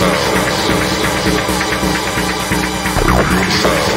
yourself. Yourself.